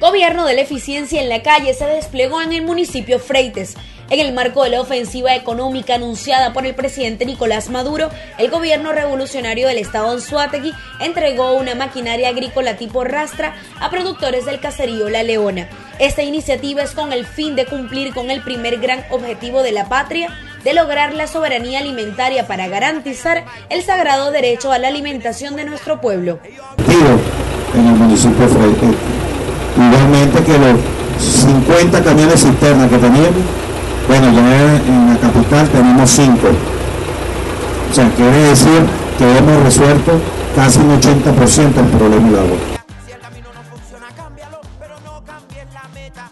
Gobierno de la eficiencia en la calle se desplegó en el municipio Freites. En el marco de la ofensiva económica anunciada por el presidente Nicolás Maduro, el gobierno revolucionario del estado Anzuategui entregó una maquinaria agrícola tipo rastra a productores del caserío La Leona. Esta iniciativa es con el fin de cumplir con el primer gran objetivo de la patria, de lograr la soberanía alimentaria para garantizar el sagrado derecho a la alimentación de nuestro pueblo. En el municipio de Igualmente que los 50 camiones cisterna que teníamos, bueno, ya en la capital tenemos 5. O sea, quiere decir que hemos resuelto casi un 80% del problema del agua. La meta.